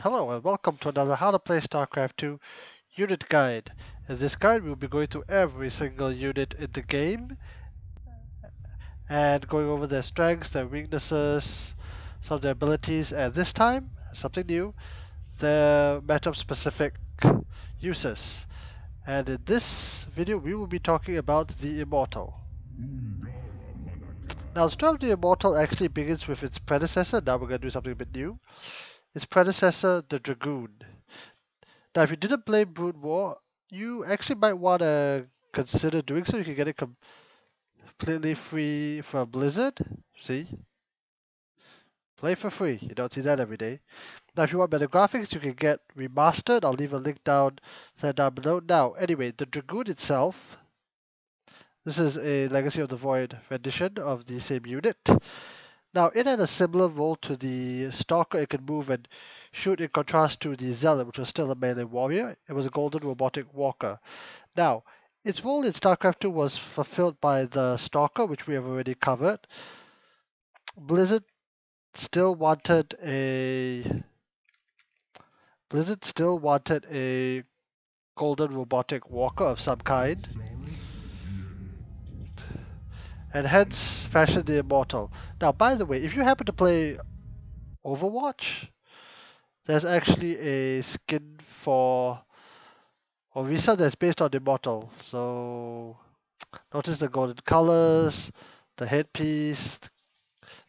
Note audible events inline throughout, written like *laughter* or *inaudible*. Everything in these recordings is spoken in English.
Hello and welcome to another How to Play StarCraft 2 unit guide. In this guide we'll be going through every single unit in the game and going over their strengths, their weaknesses, some of their abilities, and this time, something new, their matchup specific uses. And in this video we will be talking about the Immortal. Now the story of the Immortal actually begins with its predecessor, now we're going to do something a bit new its predecessor, the Dragoon. Now, if you didn't play Brood War, you actually might want to consider doing so. You can get it completely free from Blizzard. See? Play for free. You don't see that every day. Now, if you want better graphics, you can get remastered. I'll leave a link down, down below. Now, anyway, the Dragoon itself. This is a Legacy of the Void rendition of the same unit. Now, it had a similar role to the Stalker. It could move and shoot in contrast to the Zealot, which was still a melee warrior. It was a golden robotic walker. Now, its role in StarCraft 2 was fulfilled by the Stalker, which we have already covered. Blizzard still wanted a Blizzard still wanted a golden robotic walker of some kind and hence fashion the Immortal. Now, by the way, if you happen to play Overwatch, there's actually a skin for Orisa that's based on the Immortal. So, notice the golden colors, the headpiece,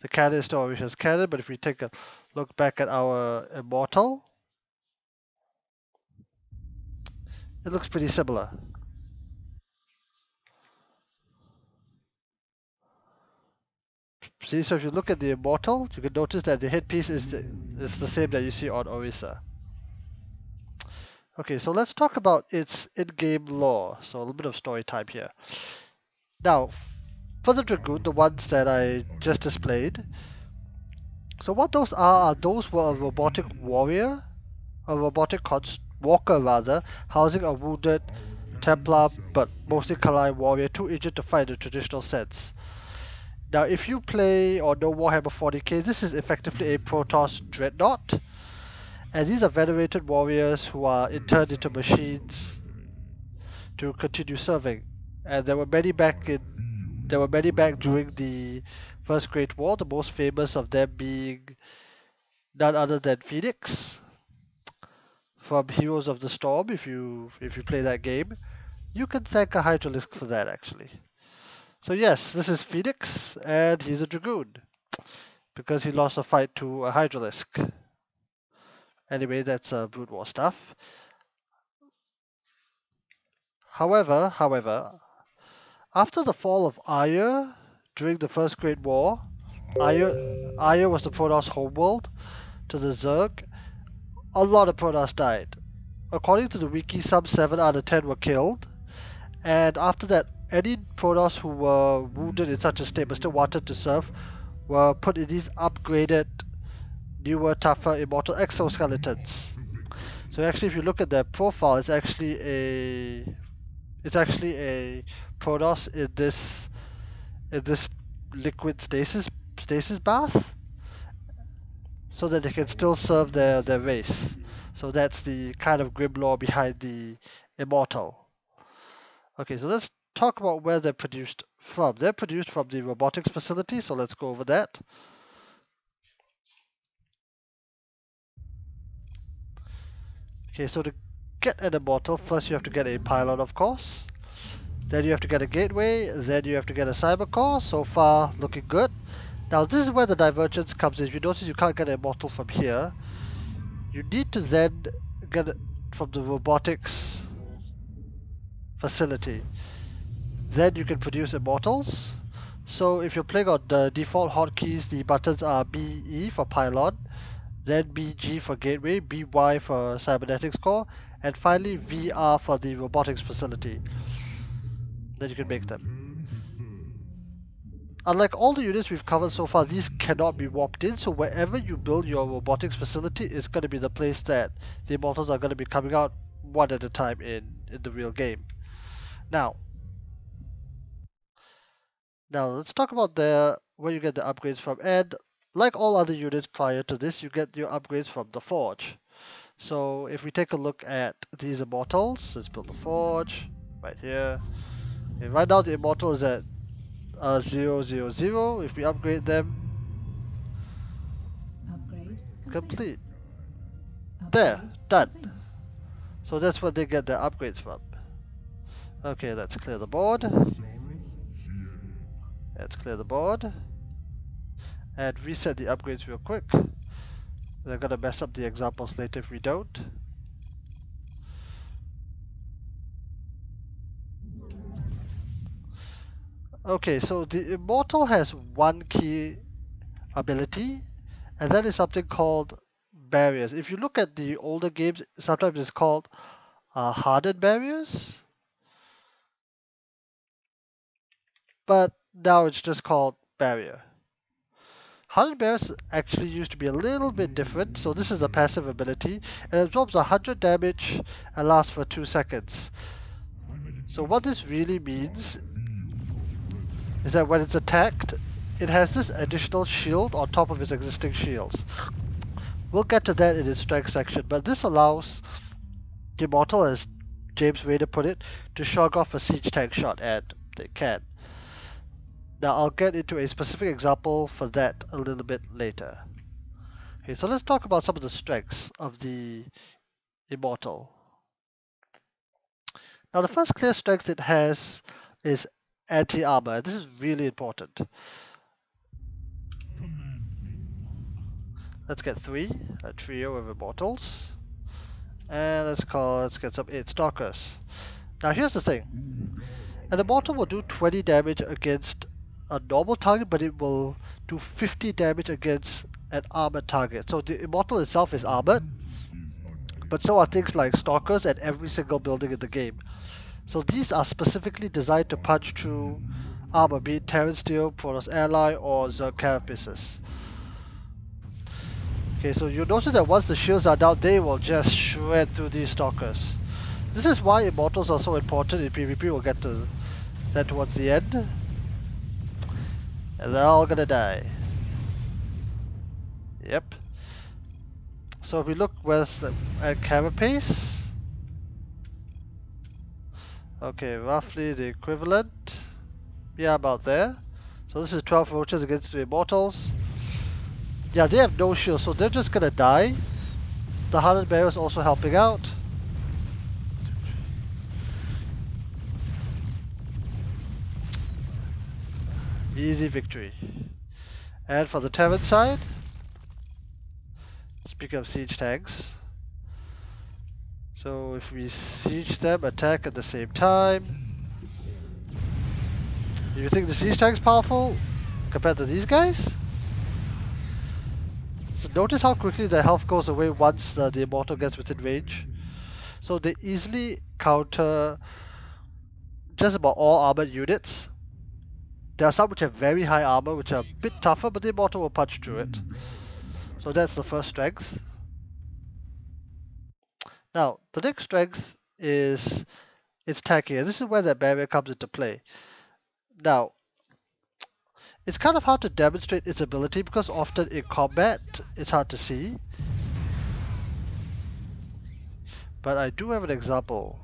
the cannon is still Orisa's cannon, but if we take a look back at our Immortal, it looks pretty similar. See, so if you look at the Immortal, you can notice that the headpiece is the, is the same that you see on Orisa. Okay, so let's talk about its in-game lore. So a little bit of story time here. Now, for the Dragoon, the ones that I just displayed, so what those are, are those were a robotic warrior, a robotic walker rather, housing a wounded Templar but mostly Khalai warrior too injured to fight in the traditional sense. Now, if you play or know Warhammer 40k, this is effectively a Protoss Dreadnought. And these are venerated warriors who are turned into machines to continue serving. And there were many back in there were many back during the First Great War, the most famous of them being none other than Fenix from Heroes of the Storm if you if you play that game. You can thank a Hydralisk for that actually. So yes, this is Fenix, and he's a Dragoon. Because he lost a fight to a Hydralisk. Anyway, that's uh, Brood War stuff. However, however, after the fall of Aiur during the First Great War, Aiur, Aiur was the Protoss homeworld to the Zerg. A lot of Protoss died. According to the wiki, some 7 out of 10 were killed. And after that, any Protoss who were wounded in such a state but still wanted to serve were put in these upgraded, newer, tougher, immortal exoskeletons. So actually, if you look at their profile, it's actually a it's actually a Protoss in this in this liquid stasis stasis bath, so that they can still serve their their race. So that's the kind of grim lore behind the immortal. Okay, so let's talk about where they're produced from. They're produced from the robotics facility, so let's go over that. Okay, so to get an immortal, first you have to get a pylon, of course. Then you have to get a gateway, then you have to get a cyber core. So far, looking good. Now this is where the divergence comes in. If you notice you can't get an immortal from here, you need to then get it from the robotics facility then you can produce immortals. So if you're playing on the default hotkeys, the buttons are BE for pylon, then BG for gateway, BY for cybernetics core, and finally VR for the robotics facility. Then you can make them. Unlike all the units we've covered so far, these cannot be warped in, so wherever you build your robotics facility is going to be the place that the immortals are going to be coming out one at a time in, in the real game. Now, now let's talk about the where you get the upgrades from. And like all other units prior to this, you get your upgrades from the Forge. So if we take a look at these immortals, let's build a forge right here. And right now the immortal is at uh, 000. If we upgrade them, Upgrade complete. Upgrade There, done. complete. So that's where they get their upgrades from. Okay, let's clear the board. Let's clear the board. And reset the upgrades real quick. They're gonna mess up the examples later if we don't. Okay, so the Immortal has one key ability, and that is something called barriers. If you look at the older games, sometimes it's called uh, hardened barriers. But now it's just called barrier. Hardened barriers actually used to be a little bit different. So this is the passive ability. It absorbs 100 damage and lasts for 2 seconds. So what this really means is that when it's attacked, it has this additional shield on top of its existing shields. We'll get to that in its strength section, but this allows Immortal, as James Raynor put it, to shrug off a siege tank shot, and they can. Now I'll get into a specific example for that a little bit later. Okay, so let's talk about some of the strengths of the Immortal. Now the first clear strength it has is anti-armor. This is really important. Let's get three, a trio of immortals. And let's call let's get some eight stalkers. Now here's the thing. An immortal will do 20 damage against a normal target, but it will do 50 damage against an armored target. So the immortal itself is armored, but so are things like stalkers and every single building in the game. So these are specifically designed to punch through armor, be it Terran Steel, Protoss Alloy, or Zerg Carapaces. Okay, so you'll notice that once the shields are down, they will just shred through these stalkers. This is why immortals are so important in PvP. We'll get to that towards the end. And they're all gonna die. Yep. So if we look with at uh, Carapace, okay, roughly the equivalent. Yeah, about there. So this is 12 roaches against the immortals. Yeah, they have no shield, so they're just gonna die. The hardened bear is also helping out. Easy victory. And for the Terran side, speaking of siege tanks, so if we siege them, attack at the same time. Do You think the siege tank's powerful compared to these guys? So notice how quickly the health goes away once uh, the immortal gets within range. So they easily counter just about all armored units. There are some which have very high armor, which are a bit tougher, but the immortal will punch through it. So that's the first strength. Now, the next strength is its tanking, and this is where that barrier comes into play. Now, it's kind of hard to demonstrate its ability because often in combat it's hard to see. But I do have an example.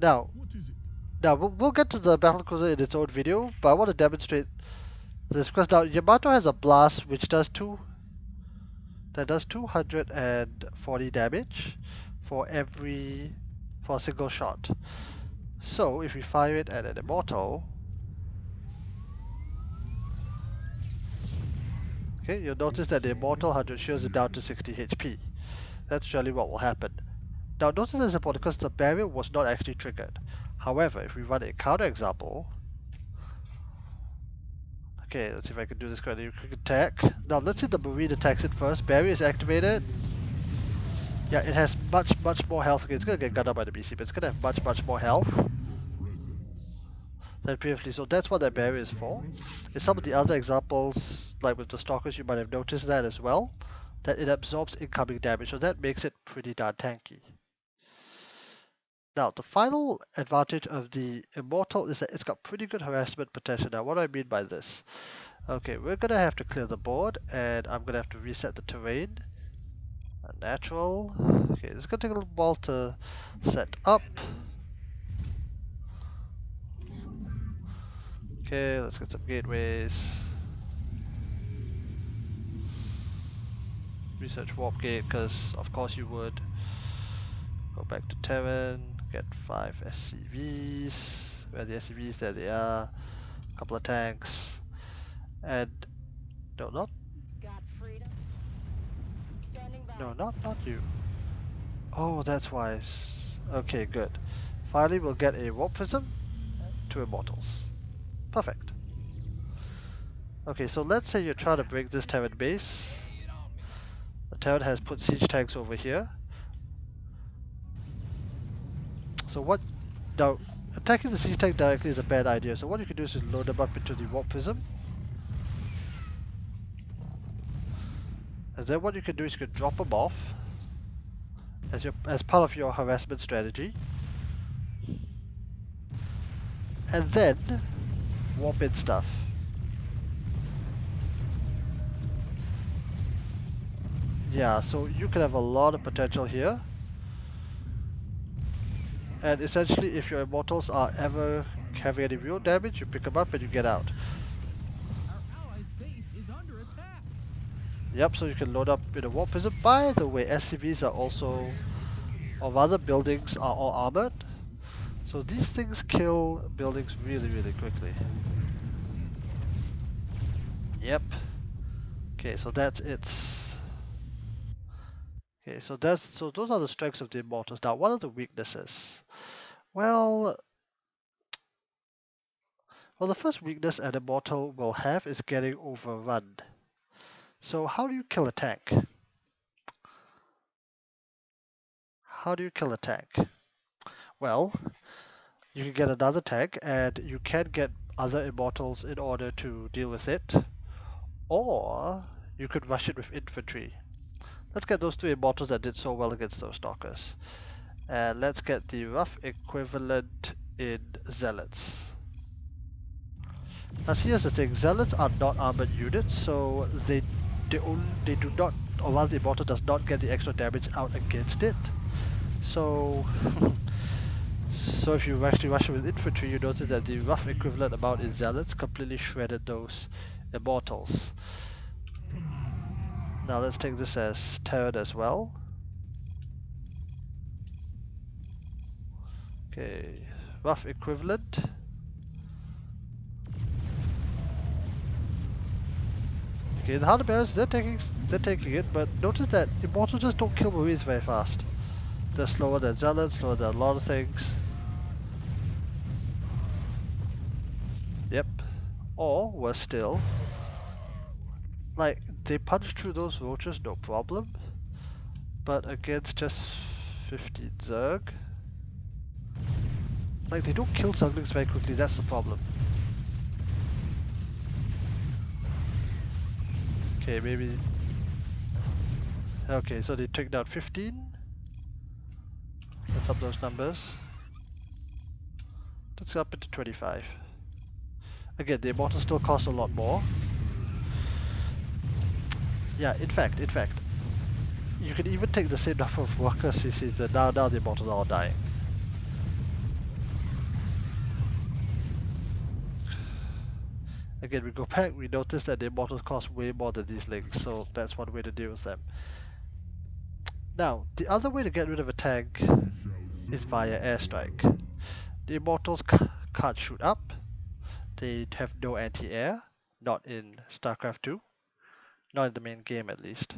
Now, now we'll, we'll get to the battle cruiser in its own video, but I want to demonstrate this because now Yamato has a blast which does two that does 240 damage for every for a single shot. So if we fire it at an immortal, okay, you'll notice that the immortal 100 shields it down to 60 HP. That's surely what will happen. Now notice this is important because the barrier was not actually triggered. However, if we run a counter example, okay, let's see if I can do this correctly. Quick attack. Now let's see the marine attacks it first. Barrier is activated. Yeah, it has much, much more health. Okay, it's gonna get gunned up by the BC, but it's gonna have much, much more health than previously. So that's what that barrier is for. In some of the other examples, like with the stalkers, you might have noticed that as well, that it absorbs incoming damage. So that makes it pretty darn tanky. Now, the final advantage of the Immortal is that it's got pretty good harassment potential. Now, what do I mean by this? Okay, we're gonna have to clear the board, and I'm gonna have to reset the terrain. Natural. Okay, it's gonna take a little while to set up. Okay, let's get some gateways. Research warp gate, because of course you would. Go back to Terran, get five SCVs. Where are the SCVs? There they are. A couple of tanks. And no, not no, not not you. Oh, that's wise. Okay, good. Finally, we'll get a warp prism to immortals. Perfect. Okay, so let's say you're trying to break this Terran base. The Terran has put siege tanks over here. So what... Now, attacking the siege tank directly is a bad idea. So what you can do is just load them up into the warp prism. And then what you can do is you can drop them off as your as part of your harassment strategy. And then warp in stuff. Yeah, so you can have a lot of potential here. And essentially, if your immortals are ever having any real damage, you pick them up and you get out. Yep, so you can load up with a warp prism. By the way, SCVs are also, or rather buildings are all armored. So these things kill buildings really, really quickly. Yep. Okay, so that's it. Okay, so that's so those are the strengths of the immortals. Now, what are the weaknesses? Well, well, the first weakness an immortal will have is getting overrun. So how do you kill a tank? How do you kill a tank? Well, you can get another tank and you can get other immortals in order to deal with it. Or you could rush it with infantry. Let's get those two immortals that did so well against those stalkers. And let's get the rough equivalent in zealots. Now here's the thing, zealots are not armored units, so they they only they do not or rather the immortal does not get the extra damage out against it. So *laughs* so if you actually rush with infantry you notice that the rough equivalent amount in zealots completely shredded those immortals. Now let's take this as Terran as well. Okay, rough equivalent. Okay, the Hunter Bears, they're taking, they're taking it, but notice that Immortals just don't kill Marines very fast. They're slower than Zealots, slower than a lot of things. Yep. Or, worse still, like, they punch through those roaches, no problem. But against just 15 Zerg, like, they don't kill Zerglings very quickly, that's the problem. Okay, maybe... Okay, so they took down 15. Let's up those numbers. Let's up it to 25. Again, the immortals still cost a lot more. Yeah, in fact, in fact, you can even take the same number of workers and now, now the immortals are dying. Again, we go back, we notice that the immortals cost way more than these links, so that's one way to deal with them. Now, the other way to get rid of a tank is via airstrike. The immortals can't shoot up, they have no anti-air, not in StarCraft 2, not in the main game at least.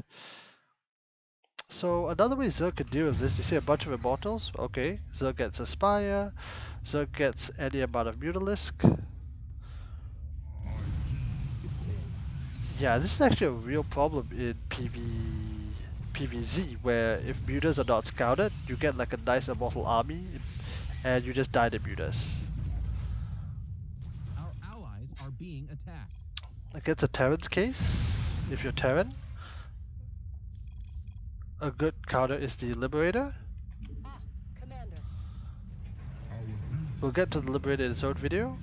So another way Zerg can deal with this, you see a bunch of immortals, okay, Zerg gets a Aspire, Zerg gets any amount of Mutalisk, Yeah, this is actually a real problem in PV PVZ, where if mutas are not scouted, you get like a nice immortal army, and you just die to mutas. Our allies are being attacked. Against a Terran's case, if you're Terran, a good counter is the Liberator. Ah, Commander. We'll get to the Liberated Zone video.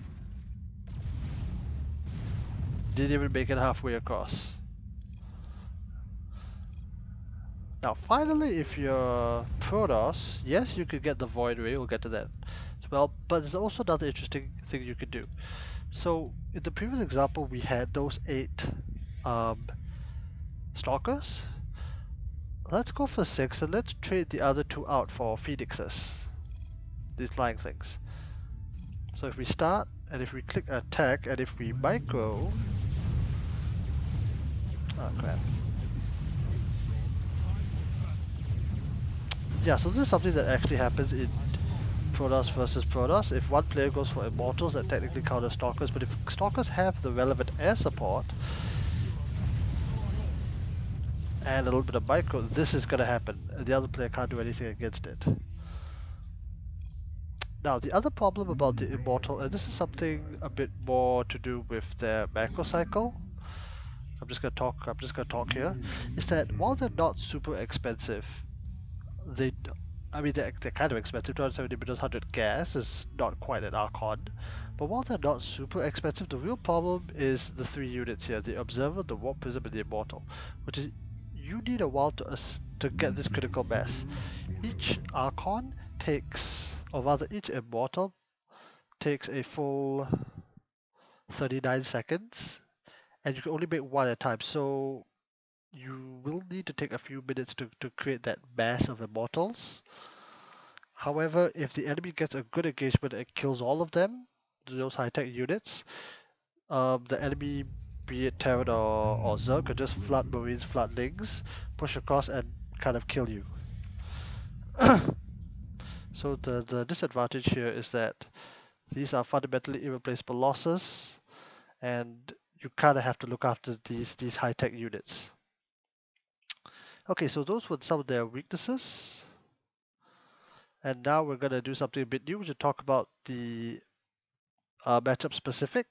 Didn't even make it halfway across. Now finally, if you're Protoss, yes you could get the Void Ray, we'll get to that as well, but there's also another interesting thing you could do. So in the previous example we had those 8 um, Stalkers. Let's go for 6 and let's trade the other two out for Phoenixes. These flying things. So if we start and if we click attack and if we micro Oh crap. Yeah, so this is something that actually happens in Protoss versus Protoss. If one player goes for Immortals, that technically count as Stalkers, but if Stalkers have the relevant air support and a little bit of micro, this is going to happen. The other player can't do anything against it. Now, the other problem about the Immortal, and this is something a bit more to do with their macro cycle, I'm just gonna talk. I'm just gonna talk here. Mm. Is that while they're not super expensive, they, I mean they're, they're kind of expensive. 270 meters, 100 gas is not quite an Archon, but while they're not super expensive, the real problem is the three units here: the Observer, the Warp Prism, and the Immortal. Which is you need a while to to get this critical mass. Each Archon takes, or rather, each Immortal takes a full 39 seconds and you can only make one at a time so you will need to take a few minutes to, to create that mass of immortals however if the enemy gets a good engagement and kills all of them those high-tech units um, the enemy be it Terran or, or Zerg could just flood Marines, flood push across and kind of kill you. *coughs* so the, the disadvantage here is that these are fundamentally irreplaceable losses and you kind of have to look after these these high-tech units. Okay, so those were some of their weaknesses. And now we're going to do something a bit new to talk about the uh, matchup specific.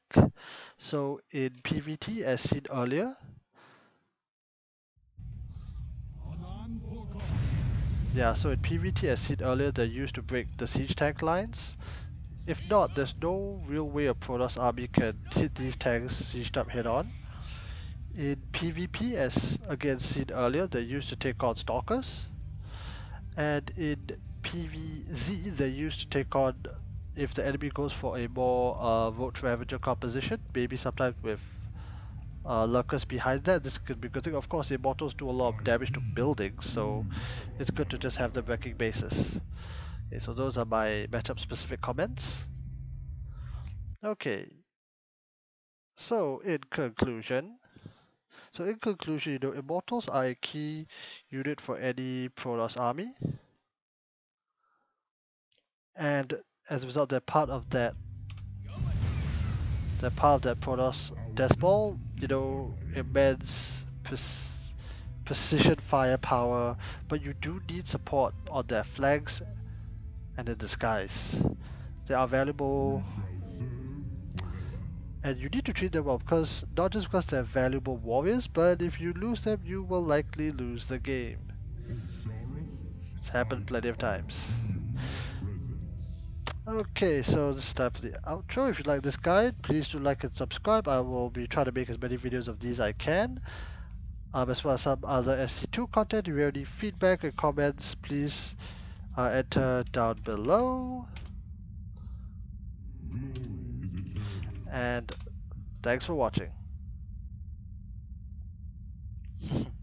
So in PVT, as seen earlier, yeah, so in PVT, as seen earlier, they're used to break the siege tank lines. If not, there's no real way a Protoss army can hit these tanks sieged up head on. In PvP, as again seen earlier, they're used to take on Stalkers. And in PvZ, they're used to take on if the enemy goes for a more uh, Roach Ravager composition, maybe sometimes with uh, lurkers behind that, this could be good thing. Of course, Immortals do a lot of damage to buildings, so it's good to just have them wrecking bases. Okay, so those are my matchup specific comments. Okay. So in conclusion, so in conclusion, you know, Immortals are a key unit for any Protoss army. And as a result, they're part of that they're part of that Protoss Death Ball, you know, immense precision firepower, but you do need support on their flanks and the disguise. They are valuable and you need to treat them well because not just because they're valuable warriors, but if you lose them, you will likely lose the game. It's happened plenty of times. Okay, so this is time for the outro. If you like this guide, please do like and subscribe. I will be trying to make as many videos of these I can. Um, as well as some other SC2 content. If you have any feedback or comments, please uh, enter down below. And thanks for watching. *laughs*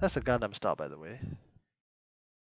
That's the Gundam style, by the way.